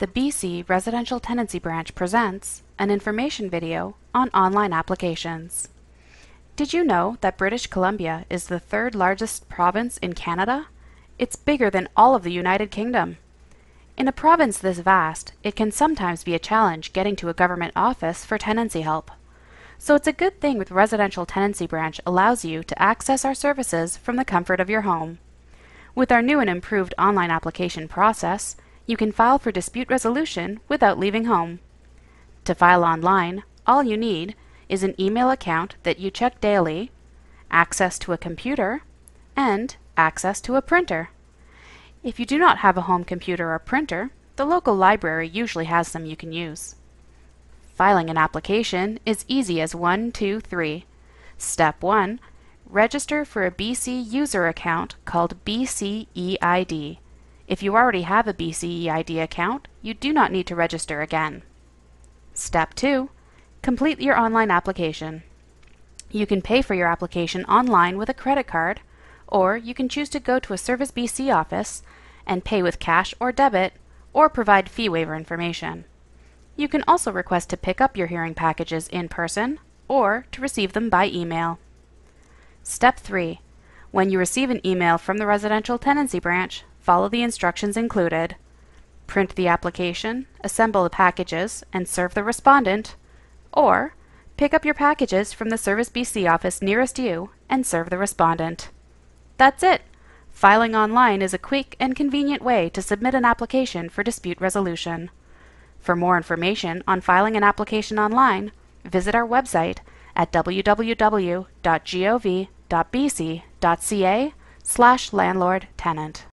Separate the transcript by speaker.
Speaker 1: The BC Residential Tenancy Branch presents an information video on online applications. Did you know that British Columbia is the third largest province in Canada? It's bigger than all of the United Kingdom. In a province this vast, it can sometimes be a challenge getting to a government office for tenancy help. So it's a good thing with Residential Tenancy Branch allows you to access our services from the comfort of your home. With our new and improved online application process, you can file for dispute resolution without leaving home. To file online, all you need is an email account that you check daily, access to a computer, and access to a printer. If you do not have a home computer or printer, the local library usually has some you can use. Filing an application is easy as one, two, three. Step 1. Register for a BC user account called BCeID. If you already have a BCeID account, you do not need to register again. Step 2. Complete your online application. You can pay for your application online with a credit card, or you can choose to go to a Service BC office and pay with cash or debit, or provide fee waiver information. You can also request to pick up your hearing packages in person, or to receive them by email. Step 3. When you receive an email from the Residential Tenancy Branch, follow the instructions included. Print the application, assemble the packages, and serve the respondent, or pick up your packages from the Service BC office nearest you and serve the respondent. That's it! Filing online is a quick and convenient way to submit an application for dispute resolution. For more information on filing an application online, visit our website at www.gov.bc.ca slash landlord tenant.